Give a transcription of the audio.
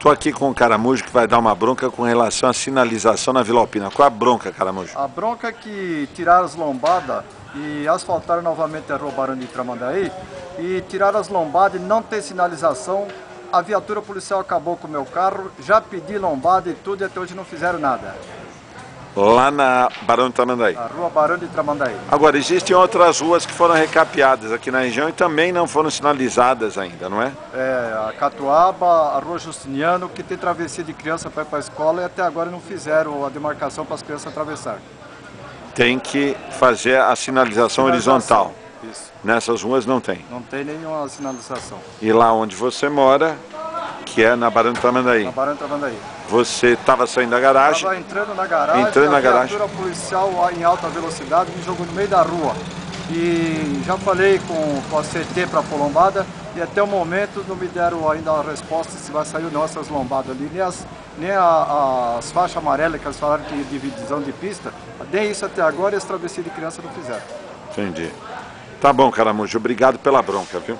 Estou aqui com o Caramujo que vai dar uma bronca com relação à sinalização na Vila Alpina. Qual a bronca, Caramujo? A bronca é que tiraram as lombadas e asfaltaram novamente a Rua Barão de Tramandaí e tiraram as lombadas e não tem sinalização. A viatura policial acabou com o meu carro, já pedi lombada e tudo e até hoje não fizeram nada. Lá na Barão de Tramandaí. A Rua Barão de Tramandaí. Agora, existem outras ruas que foram recapeadas aqui na região e também não foram sinalizadas ainda, não é? É, a Catuaba, a Rua Justiniano, que tem travessia de criança para ir para a escola e até agora não fizeram a demarcação para as crianças atravessar. Tem que fazer a sinalização, horizontal. Isso. Nessas ruas não tem. Não tem nenhuma sinalização. E lá onde você mora, que é na Barão de Tramandaí, Na Barão de Tramandaí. você estava saindo da garagem, Estava entrando na garagem, Entrando na a garagem. viatura policial em alta velocidade me jogou no meio da rua. E já falei com, com a CT para a lombada e até o momento não me deram ainda a resposta se vai sair ou não essas lombadas ali, nem as, nem a- as faixas amarelas que eles falaram que divisão de pista, nem isso até agora e as travessias de criança não fizeram. entendi. Tá bom, Caramujo, obrigado pela bronca, viu?